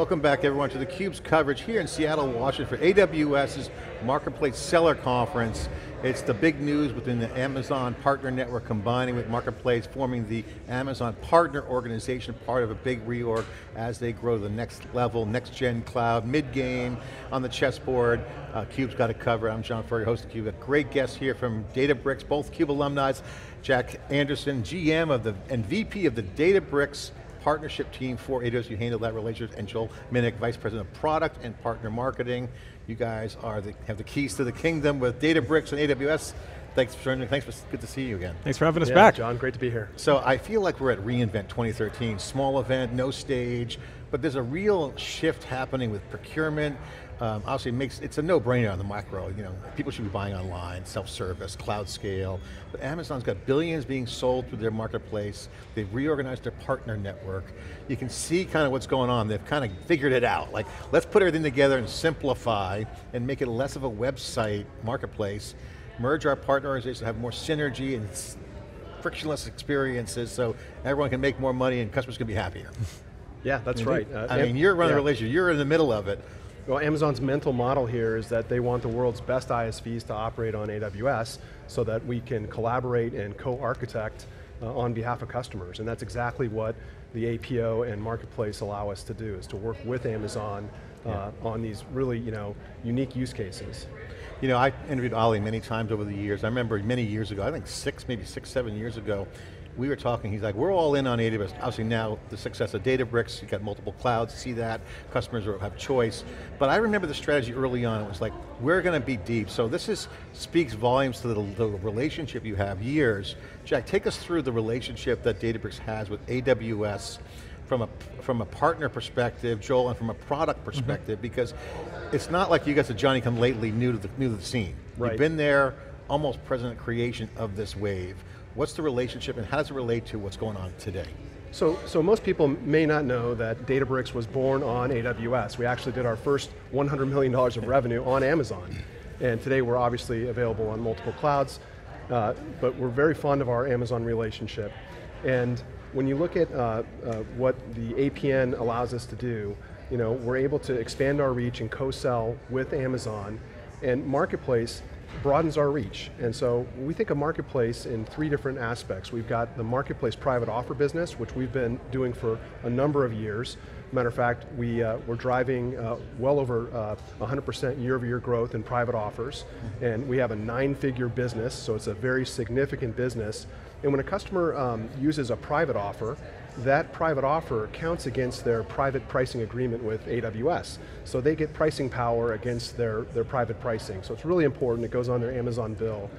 Welcome back everyone to theCUBE's coverage here in Seattle, Washington for AWS's Marketplace Seller Conference. It's the big news within the Amazon Partner Network combining with Marketplace, forming the Amazon Partner Organization, part of a big reorg as they grow to the next level, next gen cloud, mid-game, on the chessboard. Uh, CUBE's got it covered. I'm John Furrier, host of CUBE. Got great guests here from Databricks, both CUBE alumni. Jack Andersen, GM of the, and VP of the Databricks partnership team for AWS, you handle that relationship, and Joel Minnick, Vice President of Product and Partner Marketing. You guys are the, have the keys to the kingdom with Databricks and AWS. Thanks for joining, thanks for, good to see you again. Thanks for having us yeah, back. John, great to be here. So I feel like we're at reInvent 2013, small event, no stage, but there's a real shift happening with procurement, um, obviously it makes, it's a no-brainer on the macro, you know, people should be buying online, self-service, cloud scale, but Amazon's got billions being sold through their marketplace, they've reorganized their partner network, you can see kind of what's going on, they've kind of figured it out, like let's put everything together and simplify and make it less of a website marketplace, merge our partner organizations, have more synergy and frictionless experiences so everyone can make more money and customers can be happier. Yeah, that's right. Uh, I mean, you're running yeah. a relationship, you're in the middle of it. Well, Amazon's mental model here is that they want the world's best ISVs to operate on AWS so that we can collaborate and co-architect uh, on behalf of customers. And that's exactly what the APO and Marketplace allow us to do, is to work with Amazon uh, yeah. on these really you know, unique use cases. You know, I interviewed Ali many times over the years. I remember many years ago, I think six, maybe six, seven years ago, we were talking, he's like, we're all in on AWS. Obviously now, the success of Databricks, you've got multiple clouds, see that, customers have choice. But I remember the strategy early on, it was like, we're going to be deep. So this is speaks volumes to the, the relationship you have, years. Jack, take us through the relationship that Databricks has with AWS from a, from a partner perspective, Joel, and from a product mm-hmm. perspective, mm -hmm. because it's not like you guys are Johnny come lately new to the, new to the scene. Right. You've been there, almost present creation of this wave. What's the relationship and how does it relate to what's going on today? So, so most people may not know that Databricks was born on AWS. We actually did our first $100 million of revenue on Amazon. And today we're obviously available on multiple clouds, uh, but we're very fond of our Amazon relationship. And when you look at uh, uh, what the APN allows us to do, you know, we're able to expand our reach and co-sell with Amazon, and Marketplace broadens our reach. And so we think of marketplace in three different aspects. We've got the marketplace private offer business, which we've been doing for a number of years. Matter of fact, we, uh, we're driving uh, well over 100% uh, year-over-year growth in private offers, and we have a nine-figure business, so it's a very significant business. And when a customer um, uses a private offer, that private offer counts against their private pricing agreement with AWS. So they get pricing power against their, their private pricing. So it's really important, it goes on their Amazon bill.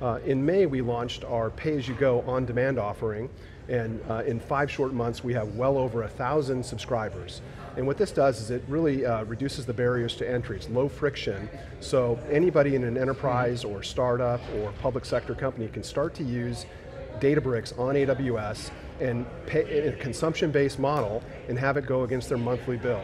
Uh, in May, we launched our pay-as-you-go on-demand offering, and uh, in five short months, we have well over a thousand subscribers. And what this does is it really uh, reduces the barriers to entry. It's low friction, so anybody in an enterprise or startup or public sector company can start to use Databricks on AWS and pay in a consumption-based model and have it go against their monthly bill.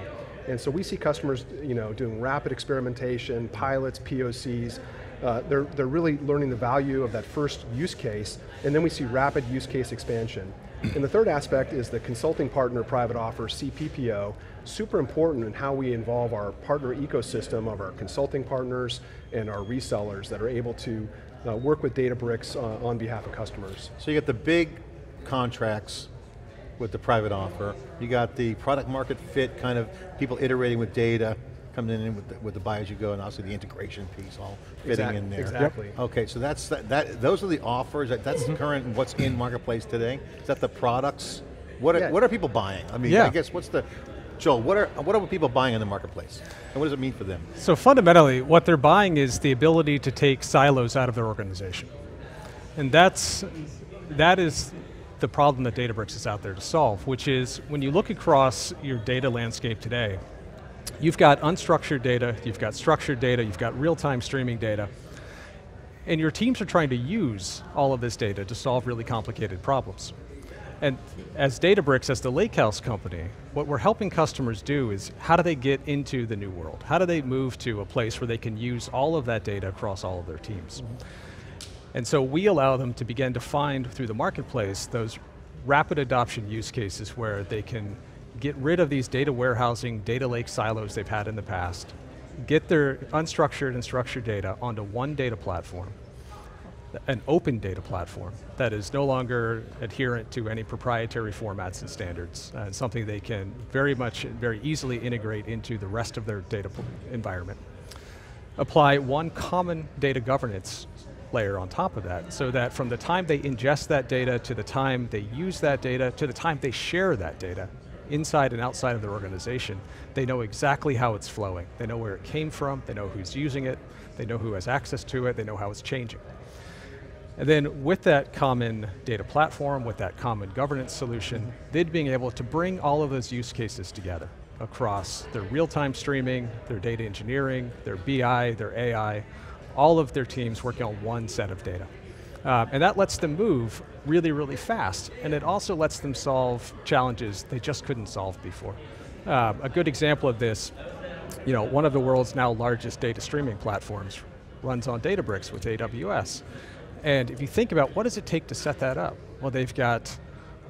And so we see customers you know, doing rapid experimentation, pilots, POCs, uh, they're, they're really learning the value of that first use case, and then we see rapid use case expansion. And the third aspect is the consulting partner private offer, CPPO, super important in how we involve our partner ecosystem of our consulting partners and our resellers that are able to uh, work with Databricks uh, on behalf of customers. So you get the big contracts with the private offer. You got the product market fit, kind of people iterating with data, coming in with the, with the buy as you go, and also the integration piece all fitting exactly, in there. Exactly. Yep. Okay, so that's that, that, Those are the offers. That, that's mm -hmm. current. What's in marketplace today? Is that the products? What are, yeah. what are people buying? I mean, yeah. I guess what's the Joel, what are, what are people buying in the marketplace? And what does it mean for them? So fundamentally, what they're buying is the ability to take silos out of their organization. And that's, that is the problem that Databricks is out there to solve, which is when you look across your data landscape today, you've got unstructured data, you've got structured data, you've got real-time streaming data, and your teams are trying to use all of this data to solve really complicated problems. And as Databricks, as the Lakehouse company, what we're helping customers do is how do they get into the new world? How do they move to a place where they can use all of that data across all of their teams? Mm -hmm. And so we allow them to begin to find through the marketplace those rapid adoption use cases where they can get rid of these data warehousing, data lake silos they've had in the past, get their unstructured and structured data onto one data platform, an open data platform that is no longer adherent to any proprietary formats and standards, uh, something they can very much, very easily integrate into the rest of their data environment. Apply one common data governance layer on top of that, so that from the time they ingest that data, to the time they use that data, to the time they share that data, inside and outside of their organization, they know exactly how it's flowing. They know where it came from, they know who's using it, they know who has access to it, they know how it's changing. And then with that common data platform, with that common governance solution, they'd being able to bring all of those use cases together across their real-time streaming, their data engineering, their BI, their AI, all of their teams working on one set of data. Uh, and that lets them move really, really fast. And it also lets them solve challenges they just couldn't solve before. Uh, a good example of this, you know, one of the world's now largest data streaming platforms runs on Databricks with AWS. And if you think about what does it take to set that up? Well, they've got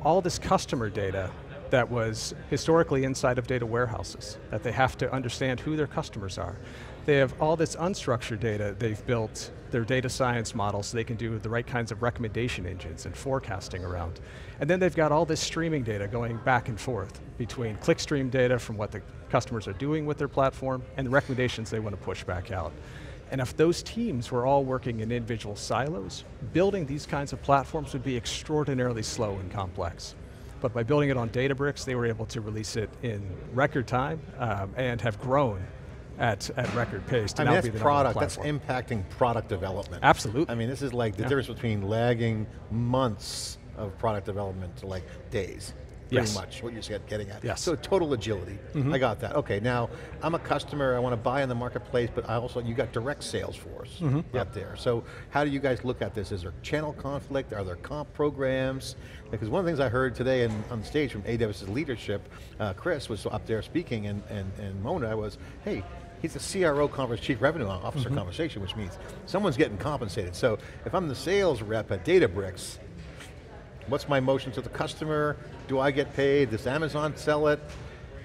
all this customer data that was historically inside of data warehouses, that they have to understand who their customers are. They have all this unstructured data they've built their data science models so they can do the right kinds of recommendation engines and forecasting around. And then they've got all this streaming data going back and forth between clickstream data from what the customers are doing with their platform and the recommendations they want to push back out. And if those teams were all working in individual silos, building these kinds of platforms would be extraordinarily slow and complex. But by building it on Databricks, they were able to release it in record time um, and have grown at, at record pace to I now mean, be that's the product, that's impacting product development. Absolutely. I mean, this is like the Yeah. difference between lagging months of product development to like days. Pretty Yes. much what you're getting at. Yes. So total agility. I got that. Okay, now I'm a customer. I want to buy in the marketplace, but I also you got direct sales force out there. So how do you guys look at this? Is there channel conflict? Are there comp programs? Because one of the things I heard today in, on stage from AWS leadership, uh, Chris was up there speaking, and and and Mona was, hey. He's a CRO conference, Chief Revenue Officer mm-hmm. conversation, which means someone's getting compensated. So if I'm the sales rep at Databricks, What's my motion to the customer? Do I get paid? Does Amazon sell it?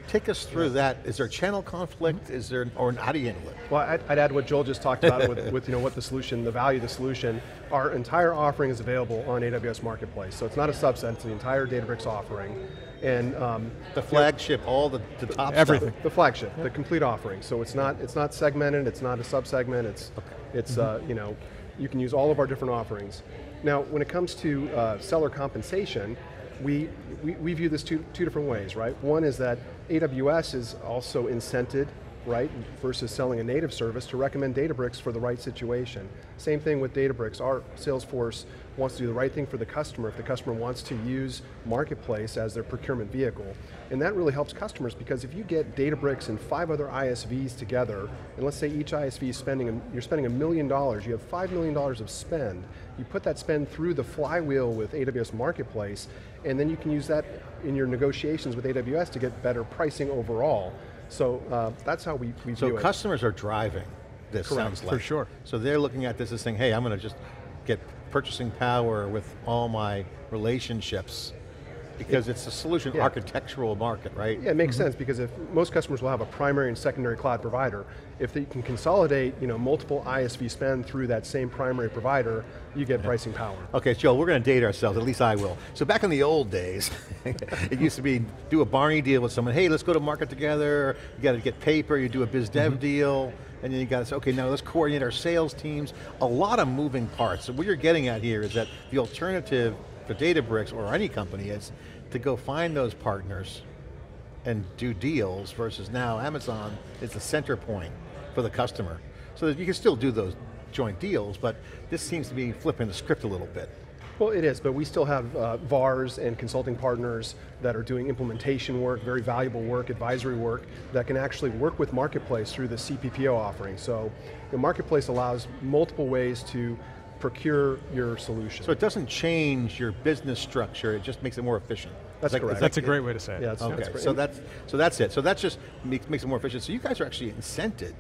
Take us through that. Is there channel conflict? Is there, or how do you handle it? Well, I'd, I'd add what Joel just talked about with, with you know what the solution, the value of the solution. Our entire offering is available on AWS Marketplace, so it's not a subset; it's the entire Databricks offering, and um, The flagship, all the, the top Everything. stuff. the flagship, the complete offering. So it's not it's not segmented, it's not a subsegment. It's it's uh, you know you can use all of our different offerings. Now, when it comes to uh, seller compensation, we, we we view this two two different ways, right? One is that AWS is also incented right, versus selling a native service to recommend Databricks for the right situation. Same thing with Databricks. Our sales force wants to do the right thing for the customer if the customer wants to use Marketplace as their procurement vehicle. And that really helps customers because if you get Databricks and five other ISVs together, and let's say each ISV is spending, you're spending a million dollars, you have five million dollars of spend, you put that spend through the flywheel with AWS Marketplace, and then you can use that in your negotiations with AWS to get better pricing overall. So uh, that's how we, we So view it. customers are driving this, Correct, sounds like. for sure. So they're looking at this as saying, hey, I'm going to just get purchasing power with all my relationships because it's a solution Yeah. architectural market, right? Yeah, it makes mm-hmm. sense because if most customers will have a primary and secondary cloud provider, if they can consolidate, you know, multiple ISV spend through that same primary provider, you get pricing power. Okay, Joe, we're going to date ourselves, at least I will. So back in the old days, it used to be do a Barney deal with someone, hey, let's go to market together, you got to get paper, you do a biz dev mm-hmm. deal, and then you got to say, okay, now let's coordinate our sales teams. A lot of moving parts. So what you're getting at here is that the alternative for Databricks or any company is to go find those partners and do deals versus now Amazon is the center point for the customer. So that you can still do those joint deals, but this seems to be flipping the script a little bit. Well, it is, but we still have uh, VARs and consulting partners that are doing implementation work, very valuable work, advisory work, that can actually work with Marketplace through the CPPO offering. So the Marketplace allows multiple ways to procure your solution. So it doesn't change your business structure, it just makes it more efficient. That's Is that- correct. is that- That's a great way to say it. yeah, that's, Okay, that's great. so that's, so that's it. So that's just makes, makes it more efficient. So you guys are actually incented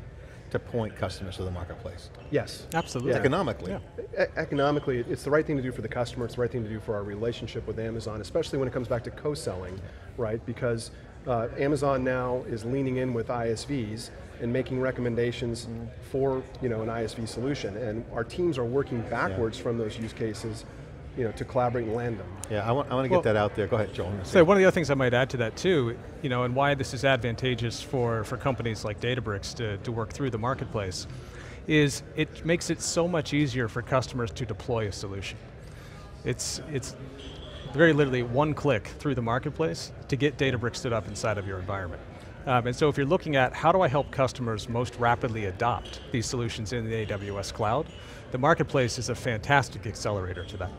to point customers to the marketplace, yes. Absolutely. Yeah. economically. Yeah. E- economically, it's the right thing to do for the customer, it's the right thing to do for our relationship with Amazon, especially when it comes back to co-selling, right? Because uh, Amazon now is leaning in with ISVs and making recommendations mm. for you know, an ISV solution. And our teams are working backwards yeah. from those use cases you know, to collaborate and land them. Yeah, I want, I want to well, get that out there. Go ahead, Joel. So one of the other things I might add to that too, you know, and why this is advantageous for, for companies like Databricks to, to work through the marketplace, is it makes it so much easier for customers to deploy a solution. It's, it's very literally one click through the marketplace to get Databricks stood up inside of your environment. Um, and so if you're looking at how do I help customers most rapidly adopt these solutions in the AWS cloud, the marketplace is a fantastic accelerator to that.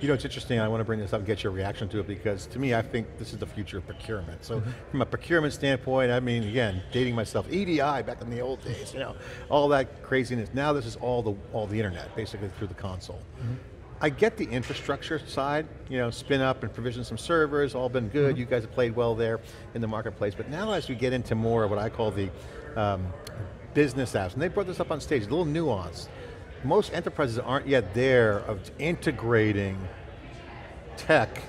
You know, it's interesting, I want to bring this up and get your reaction to it because to me, I think this is the future of procurement. So mm -hmm. from a procurement standpoint, I mean, again, dating myself, EDI back in the old days, you know, all that craziness. Now this is all the, all the internet, basically through the console. Mm -hmm. I get the infrastructure side, you know, spin up and provision some servers, all been good, mm -hmm. you guys have played well there in the marketplace, but now as we get into more of what I call the um, business apps, and they brought this up on stage, a little nuance most enterprises aren't yet there of integrating tech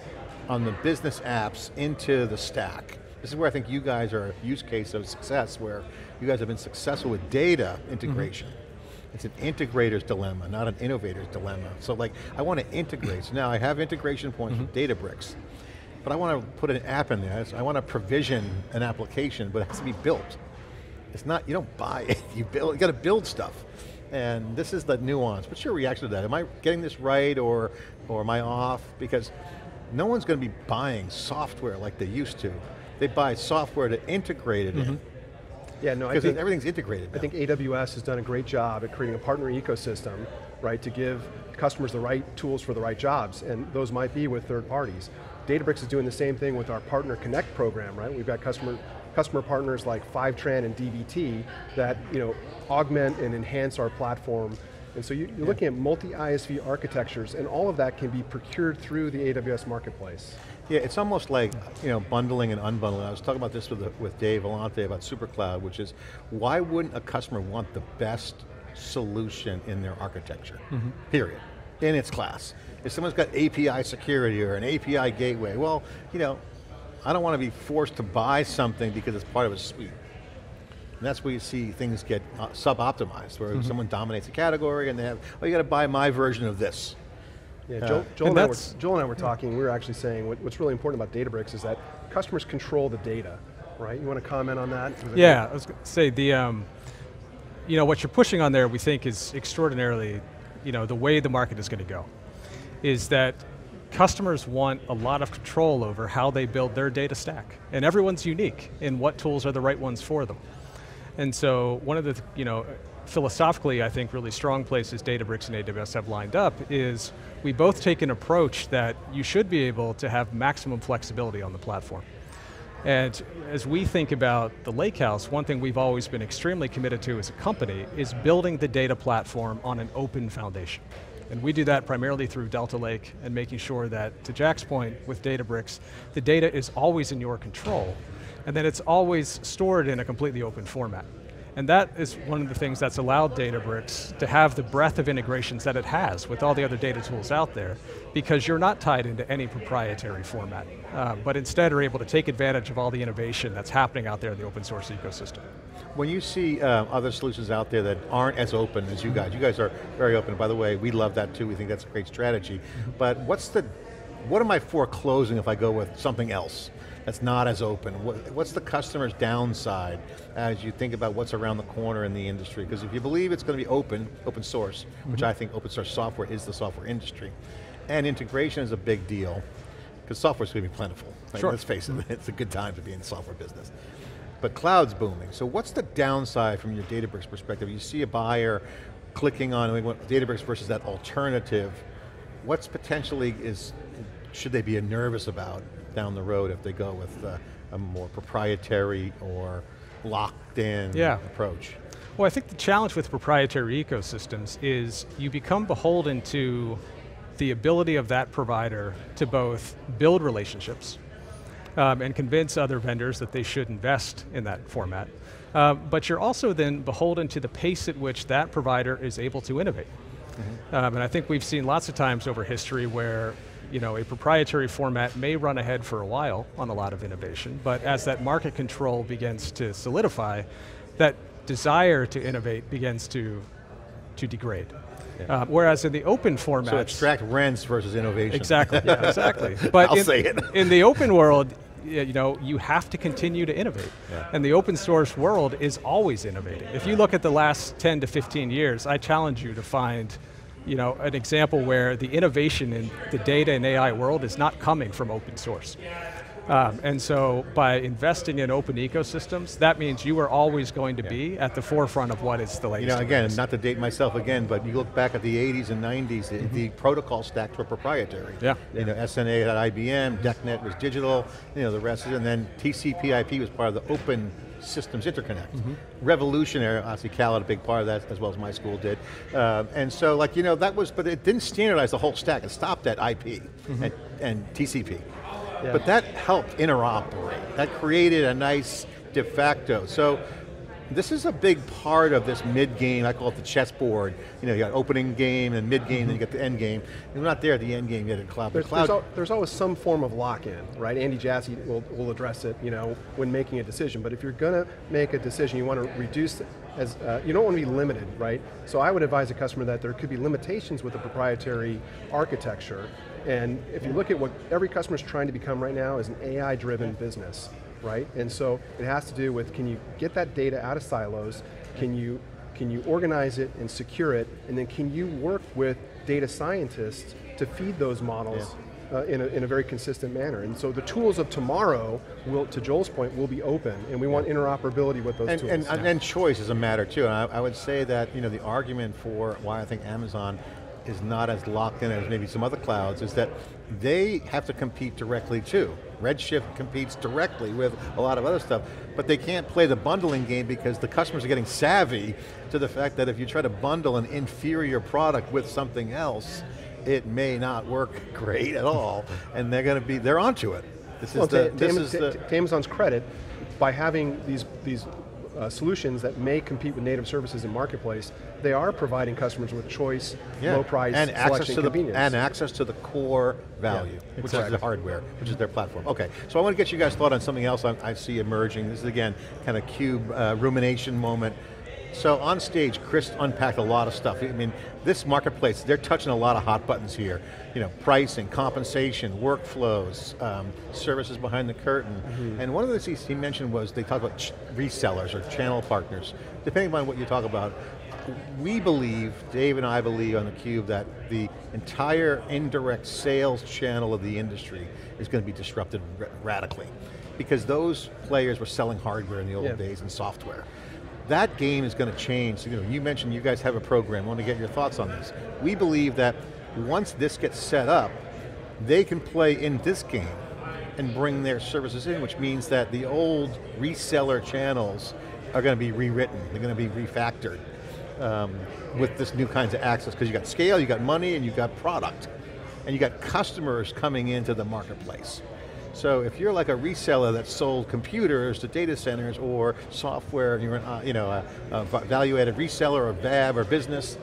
on the business apps into the stack. This is where I think you guys are a use case of success, where you guys have been successful with data integration. Mm -hmm. It's an integrator's dilemma, not an innovator's dilemma. So like, I want to integrate. So now I have integration points mm -hmm. with Databricks, but I want to put an app in there. I want to provision an application, but it has to be built. It's not, you don't buy it, you build, you got to build stuff and this is the nuance. What's your reaction to that? Am I getting this right or, or am I off? Because no one's going to be buying software like they used to. They buy software to integrate it mm -hmm. in. Yeah, no, I think everything's integrated. Now. I think AWS has done a great job at creating a partner ecosystem, right, to give customers the right tools for the right jobs, and those might be with third parties. Databricks is doing the same thing with our Partner Connect program, right? We've got customer customer partners like Fivetran and DBT that you know, augment and enhance our platform. And so you, are yeah. looking at multi-ISV architectures and all of that can be procured through the AWS marketplace. Yeah, it's almost like you know bundling and unbundling. I was talking about this with, with Dave Vellante about SuperCloud, which is, why wouldn't a customer want the best solution in their architecture, mm -hmm. period, in its class? If someone's got API security or an API gateway, well, you know, I don't want to be forced to buy something because it's part of a suite. And that's where you see things get uh, sub-optimized, where mm -hmm. someone dominates a category and they have, oh, you got to buy my version of this. Yeah, uh, Joel, Joel, and, and I were, Joel and I were talking, we were actually saying what, what's really important about Databricks is that customers control the data, right? You want to comment on that? Yeah, I was going to say, the, um, you know, what you're pushing on there we think is extraordinarily, you know, the way the market is going to go, is that customers want a lot of control over how they build their data stack. And everyone's unique in what tools are the right ones for them. And so one of the, you know, philosophically, I think really strong places Databricks and AWS have lined up is we both take an approach that you should be able to have maximum flexibility on the platform. And as we think about the Lakehouse, one thing we've always been extremely committed to as a company is building the data platform on an open foundation. And we do that primarily through Delta Lake and making sure that, to Jack's point with Databricks, the data is always in your control, and then it's always stored in a completely open format. And that is one of the things that's allowed Databricks to have the breadth of integrations that it has with all the other data tools out there, because you're not tied into any proprietary format, uh, but instead are able to take advantage of all the innovation that's happening out there in the open source ecosystem. When you see uh, other solutions out there that aren't as open as you guys, you guys are very open, by the way, we love that too, we think that's a great strategy, but what's the, what am I foreclosing if I go with something else? That's not as open? What's the customer's downside as you think about what's around the corner in the industry? Because if you believe it's going to be open, open source, mm -hmm. which mm-hmm. I think open source software is the software industry, and integration is a big deal, because software is going to be plentiful. Right? Sure. Let's face it, it's a good time to be in the software business. But cloud's booming, so what's the downside from your Databricks perspective? You see a buyer clicking on Databricks versus that alternative, what's potentially is, should they be nervous about down the road if they go with uh, a more proprietary or locked in yeah. approach. Well, I think the challenge with proprietary ecosystems is you become beholden to the ability of that provider to both build relationships um, and convince other vendors that they should invest in that format. Uh, but you're also then beholden to the pace at which that provider is able to innovate. Mm -hmm. um, and I think we've seen lots of times over history where you know, a proprietary format may run ahead for a while on a lot of innovation, but as that market control begins to solidify, that desire to innovate begins to, to degrade. Yeah. Uh, whereas in the open format, so extract rents versus innovation. Exactly, yeah, exactly. But I'll in, say it. in the open world, you know, you have to continue to innovate. Yeah. And the open source world is always innovating. If you look at the last 10 to 15 years, I challenge you to find you know, an example where the innovation in the data and AI world is not coming from open source. Um, and so by investing in open ecosystems, that means you are always going to yeah. be at the forefront of what is the latest. You know, again, not to date myself again, but you look back at the 80s and 90s, the, mm -hmm. the protocol stacks were proprietary. Yeah. You know, SNA at IBM, DECnet was digital, you know, the rest, is, and then TCP IP was part of the open systems interconnect. Mm -hmm. Revolutionary, obviously Cal had a big part of that, as well as my school did. Uh, and so like, you know, that was, but it didn't standardize the whole stack, it stopped at IP mm -hmm. and, and TCP. Yeah. But that helped interoperate. That created a nice de facto. So this is a big part of this mid game, I call it the chessboard. You know, you got opening game and mid game, mm -hmm. then you get the end game. You're not there at the end game yet in cloud. There's, cloud there's, al there's, always some form of lock-in, right? Andy Jassy will, will, address it, you know, when making a decision. But if you're going to make a decision, you want to reduce as uh, you don't want to be limited, right? So I would advise a customer that there could be limitations with the proprietary architecture and if you look at what every customer is trying to become right now is an AI-driven business, right? And so it has to do with, can you get that data out of silos? Can you, can you organize it and secure it? And then can you work with data scientists to feed those models yeah. uh, in, a, in a very consistent manner? And so the tools of tomorrow, will, to Joel's point, will be open, and we want interoperability with those and, tools. And, and, and, choice is a matter too, and I, I would say that you know the argument for why I think Amazon is not as locked in as maybe some other clouds is that they have to compete directly too. Redshift competes directly with a lot of other stuff, but they can't play the bundling game because the customers are getting savvy to the fact that if you try to bundle an inferior product with something else, it may not work great at all, and they're going to be, they're onto it. This well, is the, this to, is the, Amazon's credit, by having these, these uh, solutions that may compete with native services in marketplace, they are providing customers with choice, yeah. low price, and access to the and access to the core value, yeah, which exactly. is the hardware, which is their platform. Okay, so I want to get you guys thought on something else I, I see emerging. This is again kind of cube uh, rumination moment. So on stage, Chris unpacked a lot of stuff. I mean, this marketplace, they're touching a lot of hot buttons here. You know, pricing, compensation, workflows, um, services behind the curtain. Mm -hmm. And one of the things he mentioned was they talk about resellers or channel partners. Depending on what you talk about, we believe, Dave and I believe on theCUBE that the entire indirect sales channel of the industry is going to be disrupted radically. Because those players were selling hardware in the old yeah. days and software that game is going to change. You, know, you mentioned you guys have a program. I want to get your thoughts on this. We believe that once this gets set up, they can play in this game and bring their services in, which means that the old reseller channels are going to be rewritten. They're going to be refactored um, with this new kinds of access, because you got scale, you got money, and you got product. And you got customers coming into the marketplace. So if you're like a reseller that sold computers to data centers or software, and you're an, uh, you know, a, a value-added reseller or VAB or business,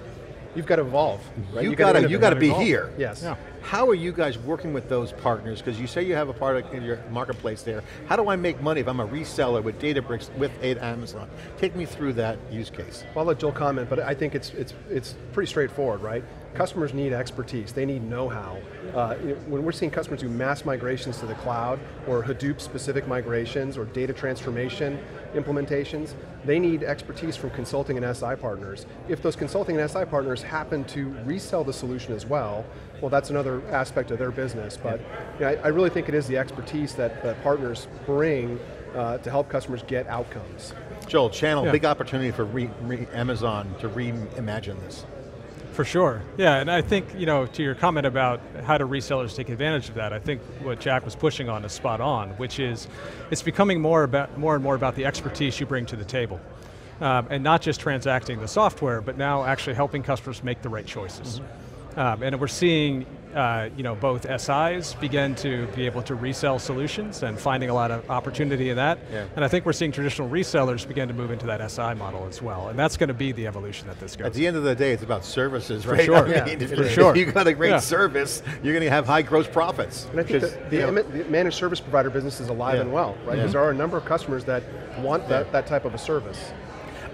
You've got to evolve. Right? You, got to you got to be evolve. here. Yes. Yeah. How are you guys working with those partners? Because you say you have a product in your marketplace there. How do I make money if I'm a reseller with Databricks with Amazon? Take me through that use case. Well, I'll let Joel comment, but I think it's it's it's pretty straightforward, right? Customers need expertise. They need know-how. Uh, when we're seeing customers do mass migrations to the cloud, or Hadoop-specific migrations, or data transformation implementations, they need expertise from consulting and SI partners. If those consulting and SI partners happen to resell the solution as well, well that's another aspect of their business, but you know, I, I, really think it is the expertise that, that partners bring uh, to help customers get outcomes. Joel, channel, yeah. big opportunity for re, re Amazon to reimagine this. For sure, yeah, and I think, you know, to your comment about how do resellers take advantage of that, I think what Jack was pushing on is spot on, which is, it's becoming more, about, more and more about the expertise you bring to the table. Um, and not just transacting the software, but now actually helping customers make the right choices. Mm -hmm. Um, and we're seeing uh, you know, both SIs begin to be able to resell solutions and finding a lot of opportunity in that. Yeah. And I think we're seeing traditional resellers begin to move into that SI model as well. And that's going to be the evolution that this goes. At the end of the day, it's about services, right? For sure. I mean, Yeah, if for sure. you got a great Yeah. service, you're going to have high gross profits. And I think 'Cause, that the, you know, the managed service provider business is alive Yeah. and well, right? Because there are a number of customers that want that, that type of a service.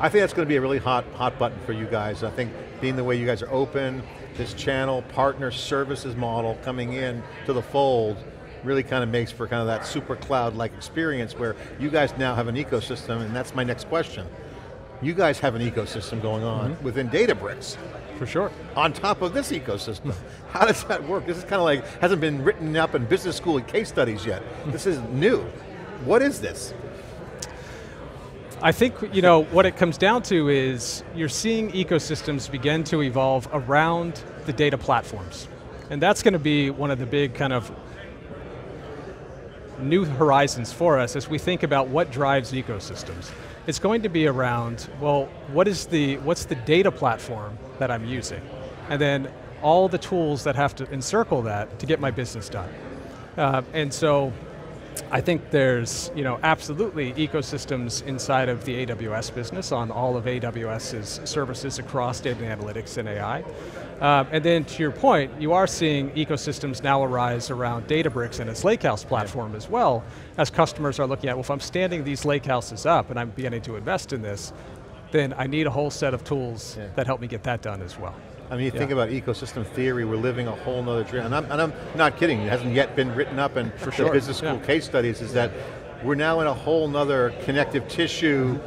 I think that's going to be a really hot, hot button for you guys. I think being the way you guys are open, this channel partner services model coming in to the fold really kind of makes for kind of that super cloud-like experience where you guys now have an ecosystem, and that's my next question. You guys have an ecosystem going on Mm-hmm. within Databricks For sure. on top of this ecosystem. How does that work? This is kind of like, hasn't been written up in business school case studies yet. This is new. What is this? I think you know what it comes down to is you're seeing ecosystems begin to evolve around the data platforms. And that's going to be one of the big kind of new horizons for us as we think about what drives ecosystems. It's going to be around, well, what is the, what's the data platform that I'm using? And then all the tools that have to encircle that to get my business done. Uh, and so I think there's you know, absolutely ecosystems inside of the AWS business on all of AWS's services across data and analytics and AI. Um, and then to your point, you are seeing ecosystems now arise around Databricks and its Lakehouse platform as well, as customers are looking at, well, if I'm standing these lakehouses up and I'm beginning to invest in this, then I need a whole set of tools Yeah. that help me get that done as well. I mean, you think about ecosystem theory, we're living a whole nother dream. And I'm, and I'm not kidding, it hasn't yet been written up in the sure, business school yeah. case studies, is that we're now in a whole nother connective tissue,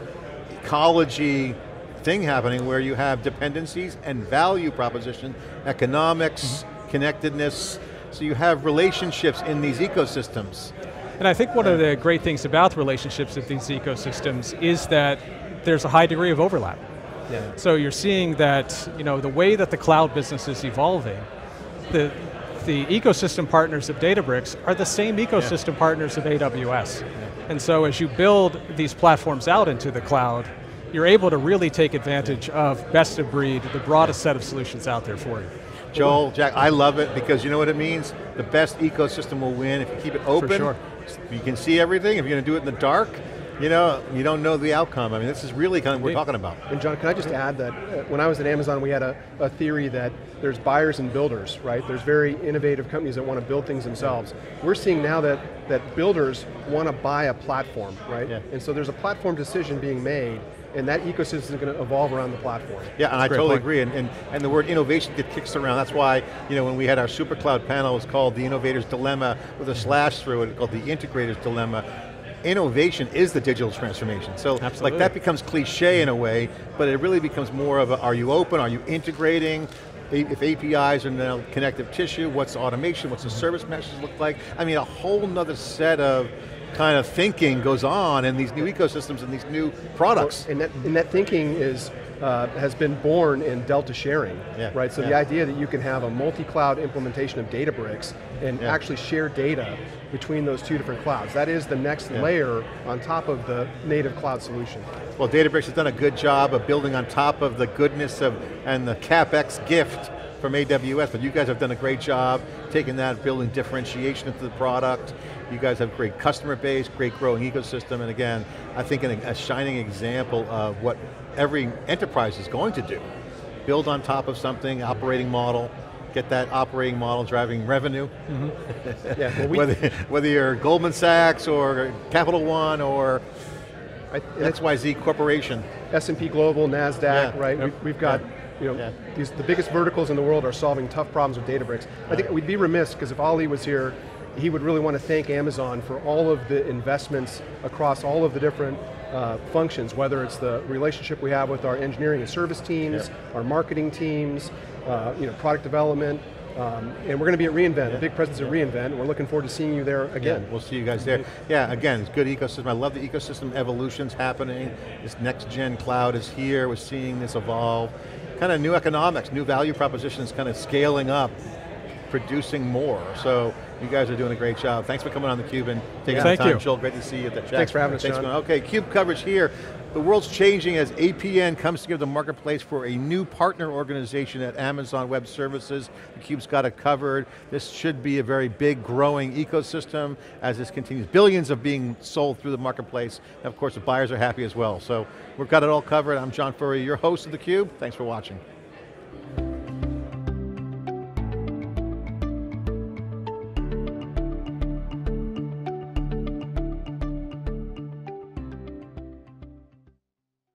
ecology thing happening where you have dependencies and value proposition, economics, Mm-hmm. connectedness, so you have relationships in these ecosystems. And I think one of the great things about the relationships of these ecosystems is that there's a high degree of overlap. Yeah. So you're seeing that, you know, the way that the cloud business is evolving, the, the ecosystem partners of Databricks are the same ecosystem partners of AWS. And so as you build these platforms out into the cloud, you're able to really take advantage of best of breed, the broadest set of solutions out there for you. Joel, Jack, I love it because you know what it means? The best ecosystem will win if you keep it open. For sure. You can see everything. If you're going to do it in the dark, you know, you don't know the outcome. I mean, this is really kind of what we're talking about. And John, can I just add that uh, when I was at Amazon, we had a, a theory that there's buyers and builders, right? There's very innovative companies that want to build things themselves. We're seeing now that, that builders want to buy a platform, right? Yeah. And so there's a platform decision being made, and that ecosystem is going to evolve around the platform. Yeah, and I totally point. agree. And, and, and the word innovation gets kicked around. That's why, you know, when we had our super cloud panel, it was called the innovator's dilemma with a slash through it, called the integrator's dilemma. Innovation is the digital transformation. So like that becomes cliche in a way, but it really becomes more of a, are you open, are you integrating? If APIs are now connective tissue, what's automation, what's the mm-hmm. service meshes look like? I mean, a whole nother set of kind of thinking goes on in these new ecosystems and these new products. And that, and that thinking is, uh, has been born in Delta sharing, Yeah, right? So the idea that you can have a multi-cloud implementation of Databricks and Yeah. actually share data between those two different clouds. That is the next Yeah. layer on top of the native cloud solution. Well, Databricks has done a good job of building on top of the goodness of and the CapEx gift from AWS, but you guys have done a great job taking that, building differentiation into the product. You guys have great customer base, great growing ecosystem, and again, I think an, a shining example of what every enterprise is going to do. Build on top of something, operating model, get that operating model driving revenue, mm-hmm. Yeah, well, we, whether, whether you're Goldman Sachs or Capital One or I, XYZ Corporation. S&P Global, NASDAQ, Yeah. right? Yep. We, we've got. You know, Yeah. these, the biggest verticals in the world are solving tough problems with Databricks. I think we'd be remiss, because if Ali was here, he would really want to thank Amazon for all of the investments across all of the different uh, functions, whether it's the relationship we have with our engineering and service teams, Yeah. our marketing teams, uh, you know, product development, um, and we're going to be at reInvent, a big presence at reInvent. We're looking forward to seeing you there again. Yeah, we'll see you guys there. Yeah, again, it's good ecosystem. I love the ecosystem evolutions happening. This next gen cloud is here. We're seeing this evolve. Kind of new economics, new value propositions kind of scaling up, producing more. So You guys are doing a great job. Thanks for coming on theCUBE and taking Thank the time. you. Joel, great to see you at the chat. Thanks for having us, Thanks John. Okay, CUBE coverage here. The world's changing as APN comes together the marketplace for a new partner organization at Amazon Web Services. theCUBE's got it covered. This should be a very big, growing ecosystem as this continues. Billions of being sold through the marketplace. And of course, the buyers are happy as well. So we've got it all covered. I'm John Furrier, your host of theCUBE. Thanks for watching.